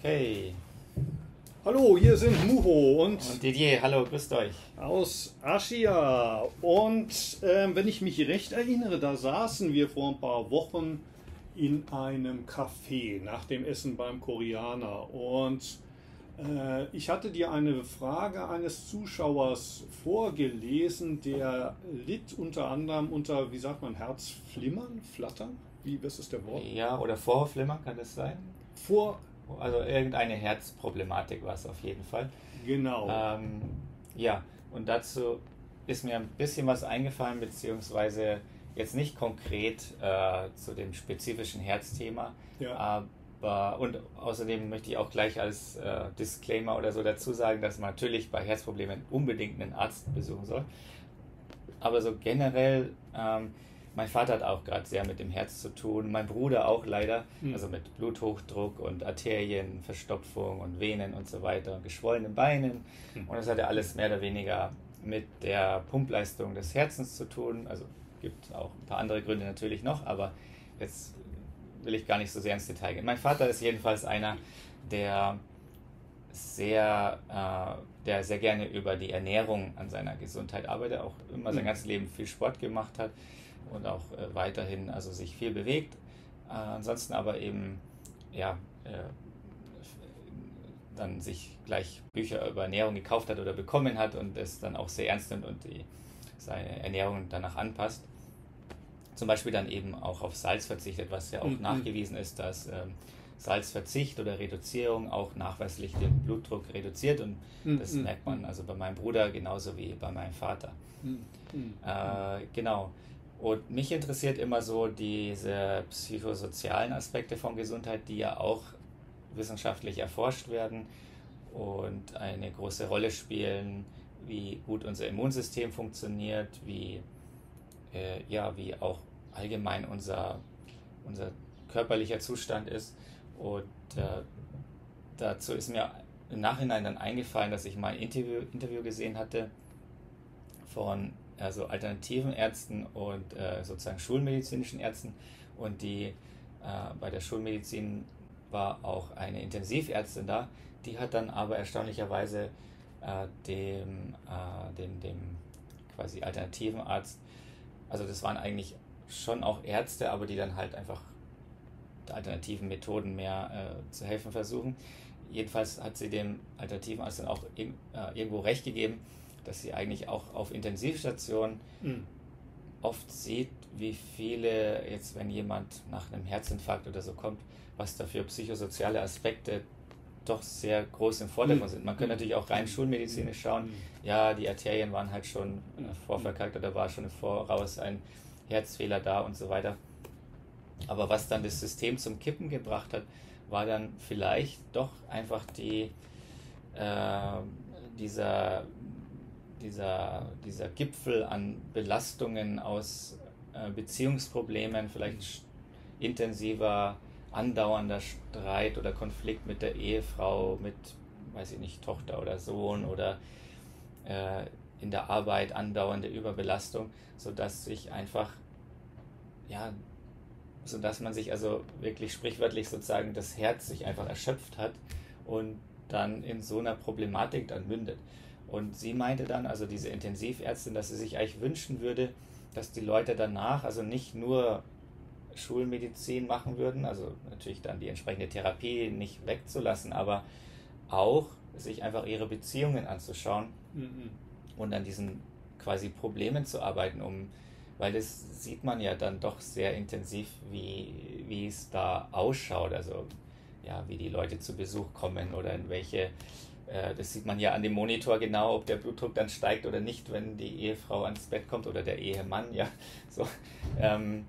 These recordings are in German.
Okay. Hallo, hier sind Muho und, Und Didier, hallo, grüßt euch. aus Aschia. Und ähm, wenn ich mich recht erinnere, da saßen wir vor ein paar Wochen in einem Café nach dem Essen beim Koreaner. Und äh, ich hatte dir eine Frage eines Zuschauers vorgelesen, der litt unter anderem unter, wie sagt man, Herzflimmern, Flattern? Wie, was ist der Wort? Ja, oder Vorhofflimmern kann das sein? Vor, Also irgendeine Herzproblematik war es auf jeden Fall. genau. Ähm, ja, und dazu ist mir ein bisschen was eingefallen, beziehungsweise jetzt nicht konkret äh, zu dem spezifischen Herzthema. Ja. Aber, und außerdem möchte ich auch gleich als äh, Disclaimer oder so dazu sagen, dass man natürlich bei Herzproblemen unbedingt einen Arzt besuchen soll. Aber so generell, ähm, mein Vater hat auch gerade sehr mit dem Herz zu tun, mein Bruder auch leider, Hm. also mit Bluthochdruck und Arterienverstopfung und Venen und so weiter, und geschwollenen Beinen. Hm. Und das hat ja alles mehr oder weniger mit der Pumpleistung des Herzens zu tun. Also gibt auch ein paar andere Gründe natürlich noch, aber jetzt will ich gar nicht so sehr ins Detail gehen. Mein Vater ist jedenfalls einer, der sehr, äh, der sehr gerne über die Ernährung an seiner Gesundheit arbeitet, auch immer sein Mhm. ganzes Leben viel Sport gemacht hat und auch äh, weiterhin also sich viel bewegt. Äh, ansonsten aber eben ja äh, dann sich gleich Bücher über Ernährung gekauft hat oder bekommen hat und es dann auch sehr ernst nimmt und die, seine Ernährung danach anpasst. Zum Beispiel dann eben auch auf Salz verzichtet, was ja auch Mhm. nachgewiesen ist, dass ähm, Salzverzicht oder Reduzierung auch nachweislich den Blutdruck reduziert und Mhm. das merkt man also bei meinem Bruder genauso wie bei meinem Vater. Hm, hm. Äh, genau. Und mich interessiert immer so diese psychosozialen Aspekte von Gesundheit, die ja auch wissenschaftlich erforscht werden und eine große Rolle spielen, wie gut unser Immunsystem funktioniert, wie, äh, ja, wie auch allgemein unser, unser körperlicher Zustand ist. Und äh, dazu ist mir im Nachhinein dann eingefallen, dass ich mal ein Interview, Interview gesehen hatte von also alternativen Ärzten und äh, sozusagen schulmedizinischen Ärzten. Und die äh, bei der Schulmedizin war auch eine Intensivärztin da, die hat dann aber erstaunlicherweise äh, dem, äh, dem, dem quasi alternativen Arzt, also das waren eigentlich schon auch Ärzte, aber die dann halt einfach alternativen Methoden mehr äh, zu helfen versuchen. Jedenfalls hat sie dem alternativen Arzt dann auch irg äh, irgendwo recht gegeben, dass sie eigentlich auch auf Intensivstationen Hm. oft sieht, wie viele, jetzt wenn jemand nach einem Herzinfarkt oder so kommt, was da für psychosoziale Aspekte doch sehr groß im Vordergrund Mhm. sind. Man könnte natürlich auch rein schulmedizinisch schauen, ja, die Arterien waren halt schon vorverkalkt oder war schon im Voraus ein Herzfehler da und so weiter. Aber was dann das System zum Kippen gebracht hat, war dann vielleicht doch einfach die, äh, dieser, dieser, dieser Gipfel an Belastungen aus äh, Beziehungsproblemen, vielleicht intensiver, andauernder Streit oder Konflikt mit der Ehefrau, mit, weiß ich nicht, Tochter oder Sohn oder äh, in der Arbeit andauernde Überbelastung, sodass sich einfach, ja, sodass man sich also wirklich sprichwörtlich sozusagen das Herz sich einfach erschöpft hat und dann in so einer Problematik dann mündet. Und sie meinte dann, also diese Intensivärztin, dass sie sich eigentlich wünschen würde, dass die Leute danach also nicht nur Schulmedizin machen würden, also natürlich dann die entsprechende Therapie nicht wegzulassen, aber auch sich einfach ihre Beziehungen anzuschauen Hm, und an diesen quasi Problemen zu arbeiten, um, weil das sieht man ja dann doch sehr intensiv, wie, wie es da ausschaut, also ja, wie die Leute zu Besuch kommen oder in welche, das sieht man ja an dem Monitor genau, ob der Blutdruck dann steigt oder nicht, wenn die Ehefrau ans Bett kommt oder der Ehemann, ja, so, ähm,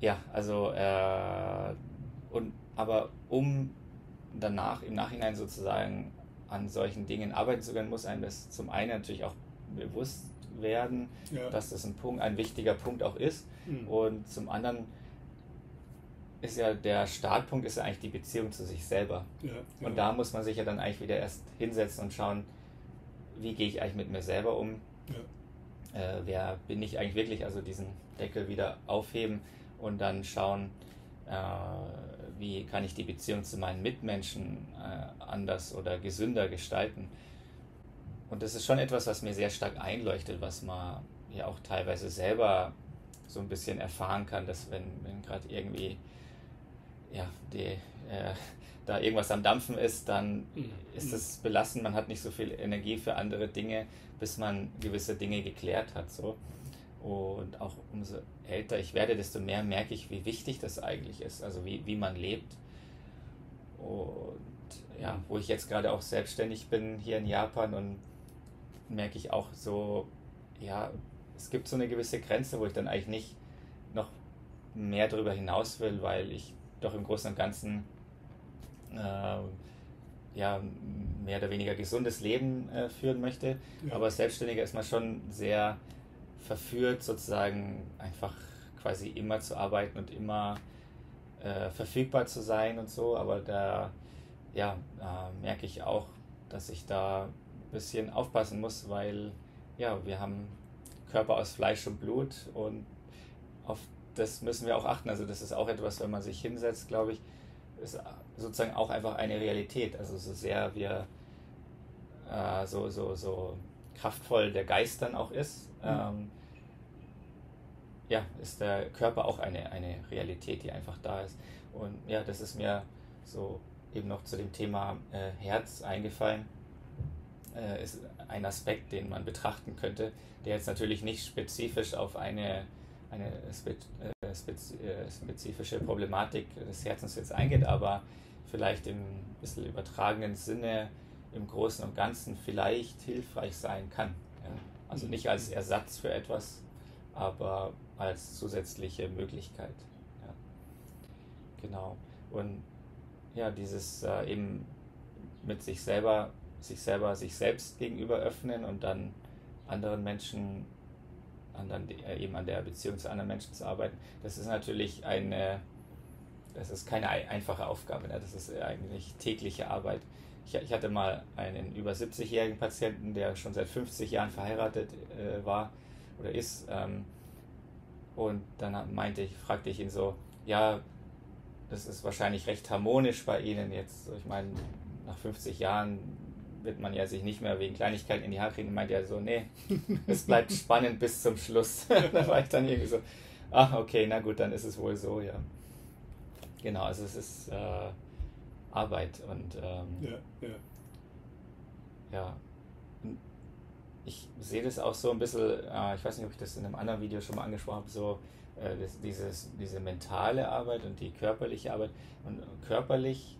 ja, also, äh, und, aber um danach, im Nachhinein sozusagen an solchen Dingen arbeiten zu können, muss einem das zum einen natürlich auch bewusst werden, Ja. dass das ein Punkt, ein wichtiger Punkt auch ist. Hm. Und zum anderen ist ja der Startpunkt ist ja eigentlich die Beziehung zu sich selber. Ja, Und ja. da muss man sich ja dann eigentlich wieder erst hinsetzen und schauen, wie gehe ich eigentlich mit mir selber um? Ja. Äh, wer bin ich eigentlich wirklich? Also diesen Deckel wieder aufheben und dann schauen, äh, wie kann ich die Beziehung zu meinen Mitmenschen äh, anders oder gesünder gestalten. Und das ist schon etwas, was mir sehr stark einleuchtet, was man ja auch teilweise selber so ein bisschen erfahren kann, dass wenn, wenn gerade irgendwie ja, die, äh, da irgendwas am Dampfen ist, dann mhm. ist es belastend, man hat nicht so viel Energie für andere Dinge, bis man gewisse Dinge geklärt hat. So. Und auch umso älter ich werde, desto mehr merke ich, wie wichtig das eigentlich ist, also wie, wie man lebt. Und ja, wo ich jetzt gerade auch selbstständig bin hier in Japan und merke ich auch so, ja, es gibt so eine gewisse Grenze, wo ich dann eigentlich nicht noch mehr darüber hinaus will, weil ich doch im Großen und Ganzen äh, ja, mehr oder weniger gesundes Leben äh, führen möchte. Ja. Aber als Selbstständiger ist man schon sehr verführt, sozusagen einfach quasi immer zu arbeiten und immer äh, verfügbar zu sein und so. Aber da ja, äh, merke ich auch, dass ich da ein bisschen aufpassen muss, weil ja, wir haben Körper aus Fleisch und Blut und auf das müssen wir auch achten. Also das ist auch etwas, wenn man sich hinsetzt, glaube ich, ist sozusagen auch einfach eine Realität. Also so sehr wir äh, so, so, so kraftvoll der Geist dann auch ist, mhm. ähm, ja, ist der Körper auch eine, eine Realität, die einfach da ist. Und ja, das ist mir so eben noch zu dem Thema äh, Herz eingefallen. Äh, ist ein Aspekt, den man betrachten könnte, der jetzt natürlich nicht spezifisch auf eine eine äh, äh, spezifische Problematik des Herzens jetzt eingeht, aber vielleicht im bisschen übertragenen Sinne im Großen und Ganzen vielleicht hilfreich sein kann. Ja? Also nicht als mhm. Ersatz für etwas, aber als zusätzliche Möglichkeit. Ja? Genau. Und ja, dieses äh, eben mit sich selber, sich selber, sich selbst gegenüber öffnen und dann anderen Menschen an, äh, eben an der Beziehung zu anderen Menschen zu arbeiten, das ist natürlich eine, das ist keine einfache Aufgabe, ne? das ist eigentlich tägliche Arbeit. Ich, ich hatte mal einen über 70-jährigen Patienten, der schon seit 50 Jahren verheiratet äh, war oder ist. Ähm, und dann meinte ich, fragte ich ihn so, ja, das ist wahrscheinlich recht harmonisch bei Ihnen jetzt. Ich meine, nach 50 Jahren wird man ja sich nicht mehr wegen Kleinigkeiten in die Haare kriegen. Und meint ja so, nee, es bleibt spannend bis zum Schluss. da war ich dann irgendwie so, ach okay, na gut, dann ist es wohl so, ja. Genau, also es ist äh, Arbeit und ähm, ja, ja. ja. Ich sehe das auch so ein bisschen, äh, ich weiß nicht, ob ich das in einem anderen Video schon mal angesprochen habe, so äh, das, dieses, diese mentale Arbeit und die körperliche Arbeit. Und körperlich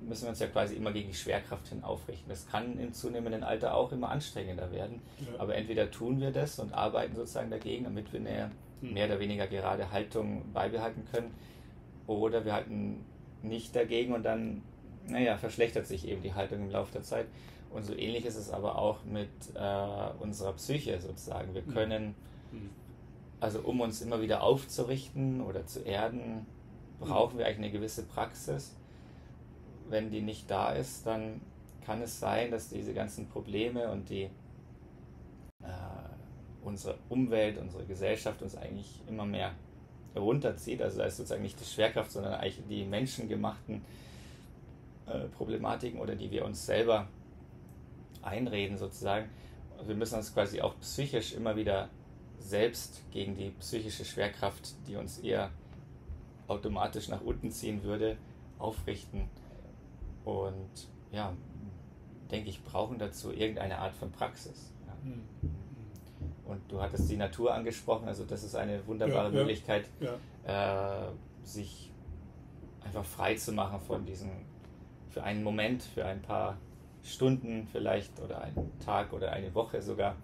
müssen wir uns ja quasi immer gegen die Schwerkraft hin aufrichten. Das kann im zunehmenden Alter auch immer anstrengender werden. Ja. Aber entweder tun wir das und arbeiten sozusagen dagegen, damit wir eine hm. mehr oder weniger gerade Haltung beibehalten können, oder wir halten nicht dagegen und dann, naja, verschlechtert sich eben die Haltung im Laufe der Zeit. Und so ähnlich ist es aber auch mit äh, unserer Psyche sozusagen. Wir hm. können, hm. also um uns immer wieder aufzurichten oder zu erden, brauchen wir eigentlich eine gewisse Praxis wenn die nicht da ist, dann kann es sein, dass diese ganzen Probleme und die äh, unsere Umwelt, unsere Gesellschaft uns eigentlich immer mehr runterzieht. Also da ist sozusagen nicht die Schwerkraft, sondern eigentlich die menschengemachten äh, Problematiken oder die wir uns selber einreden sozusagen. Wir müssen uns quasi auch psychisch immer wieder selbst gegen die psychische Schwerkraft, die uns eher automatisch nach unten ziehen würde, aufrichten und ja, denke ich, brauchen dazu irgendeine Art von Praxis. Ja. Mhm. Und du hattest die Natur angesprochen, also das ist eine wunderbare ja, Möglichkeit, ja. Äh, sich einfach frei zu machen von diesen, für einen Moment, für ein paar Stunden vielleicht oder einen Tag oder eine Woche sogar,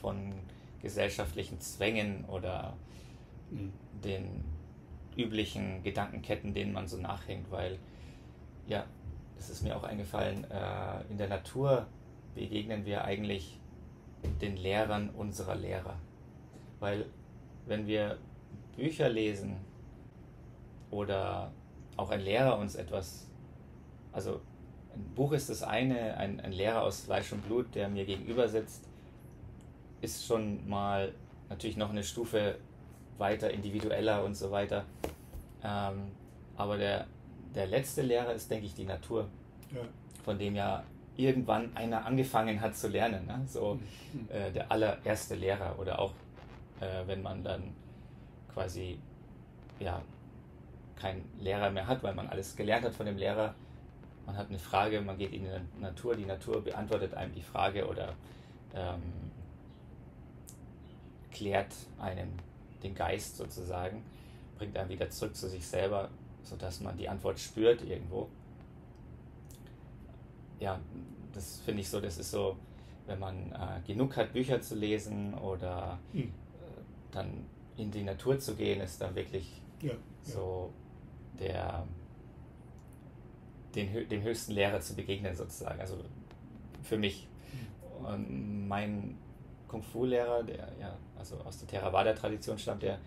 von gesellschaftlichen Zwängen oder mhm. den üblichen Gedankenketten, denen man so nachhängt, weil ja, das ist mir auch eingefallen. Äh, in der Natur begegnen wir eigentlich den Lehrern unserer Lehrer. Weil wenn wir Bücher lesen oder auch ein Lehrer uns etwas, also ein Buch ist das eine, ein, ein Lehrer aus Fleisch und Blut, der mir gegenüber sitzt, ist schon mal natürlich noch eine Stufe weiter individueller und so weiter. Ähm, Aber der, der letzte Lehrer ist, denke ich, die Natur, Ja. von dem ja irgendwann einer angefangen hat zu lernen. Ne? So Mhm. äh, der allererste Lehrer oder auch äh, wenn man dann quasi ja keinen Lehrer mehr hat, weil man alles gelernt hat von dem Lehrer. Man hat eine Frage, man geht in die Natur, die Natur beantwortet einem die Frage oder ähm, klärt einem den Geist sozusagen, bringt einen wieder zurück zu sich selber, sodass man die Antwort spürt irgendwo. Ja, das finde ich so, das ist so, wenn man äh, genug hat, Bücher zu lesen oder Mhm. äh, dann in die Natur zu gehen, ist dann wirklich Ja. so der den, dem höchsten Lehrer zu begegnen sozusagen. Also für mich. Und mein Kung-Fu-Lehrer, der ja also aus der Theravada-Tradition stammt, der,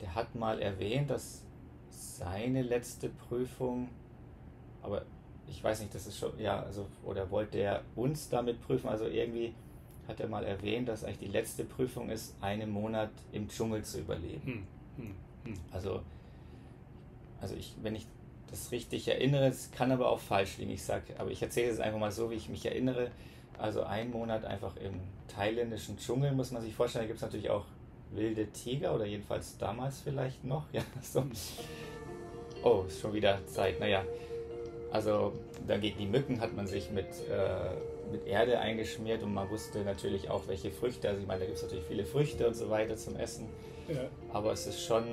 der hat mal erwähnt, dass seine letzte Prüfung, aber ich weiß nicht, das ist schon, ja, also, oder wollte er uns damit prüfen, also irgendwie hat er mal erwähnt, dass eigentlich die letzte Prüfung ist, einen Monat im Dschungel zu überleben. Hm. Hm. Hm. Also, also ich, wenn ich das richtig erinnere, es kann aber auch falsch liegen. Ich sag, aber ich erzähle es einfach mal so, wie ich mich erinnere. Also ein Monat einfach im thailändischen Dschungel muss man sich vorstellen. Da gibt es natürlich auch wilde Tiger oder jedenfalls damals vielleicht noch. Ja, so. Oh, ist schon wieder Zeit. Naja, also dann gegen die Mücken hat man sich mit, äh, mit Erde eingeschmiert und man wusste natürlich auch, welche Früchte. Also ich meine, da gibt es natürlich viele Früchte und so weiter zum Essen. Ja. Aber es ist schon,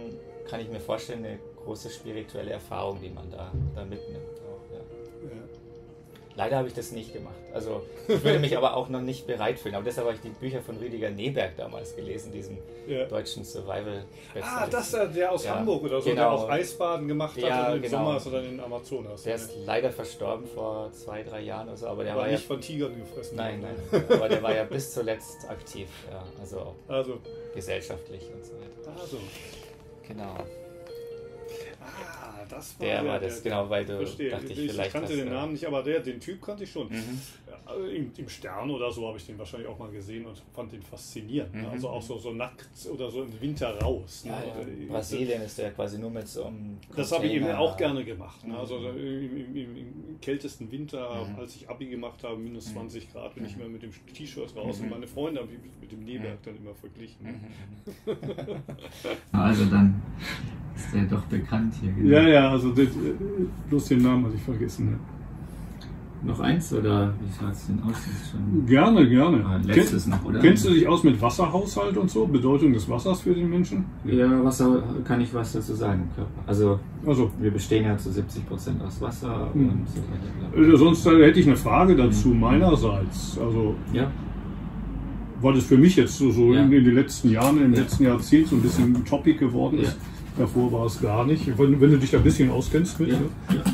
kann ich mir vorstellen, eine große spirituelle Erfahrung, die man da, da mitnimmt. Leider habe ich das nicht gemacht. Also ich würde mich aber auch noch nicht bereit fühlen. Aber deshalb habe ich die Bücher von Rüdiger Neberg damals gelesen, diesem Ja. deutschen survival Ah, das der, der aus Ja, Hamburg oder so, der genau. auch Eisbaden gemacht hat Ja, im genau. Sommer oder in den Amazonas. Der ist leider verstorben vor zwei, drei Jahren oder so. Aber der aber war ja. nicht von Tigern gefressen. Nein, nein. ne? Aber der war ja bis zuletzt aktiv. Ja, also auch Also, gesellschaftlich und so weiter. also. Genau. Ah, das war Der war das, genau, weil du Verstehe. dachte ich, ich, vielleicht. kannte hast den du- Namen nicht, aber der, den Typ kannte ich schon. Mhm. Also Im, Im Stern oder so habe ich den wahrscheinlich auch mal gesehen und fand den faszinierend. ne? Mhm. Also auch so, so nackt oder so im Winter raus. ne? Ja, ja. Und, äh, Brasilien ist ja quasi nur mit so einem. Das habe ich eben auch gerne gemacht. Ne? Mhm. Also im, im, im, im kältesten Winter, Mhm. als ich Abi gemacht habe, minus Mhm. 20 Grad, bin ich Mhm. immer mit dem T-Shirt raus Mhm. und meine Freunde habe ich mit dem Neberg dann immer verglichen. ne? Mhm. Also dann ist der doch bekannt hier. Ja, ja, also das, äh, bloß den Namen hatte ich vergessen. Noch eins oder wie schaut es denn aus? Das Gerne, gerne. Ah, letztes noch, oder? Kennst du dich aus mit Wasserhaushalt und so? Bedeutung des Wassers für den Menschen? ja, Wasser kann ich was dazu sagen. Also Also, wir bestehen ja zu 70 Prozent aus Wasser Mhm. und so weiter. äh, sonst hätte ich eine Frage dazu meinerseits. Also, Ja, weil es für mich jetzt so, so Ja. in, den letzten Jahren, im Ja. letzten Jahrzehnt so ein bisschen ein Topic geworden ist. Davor war es gar nicht. Wenn, wenn du dich da ein bisschen auskennst mit. ja, Ne? ja.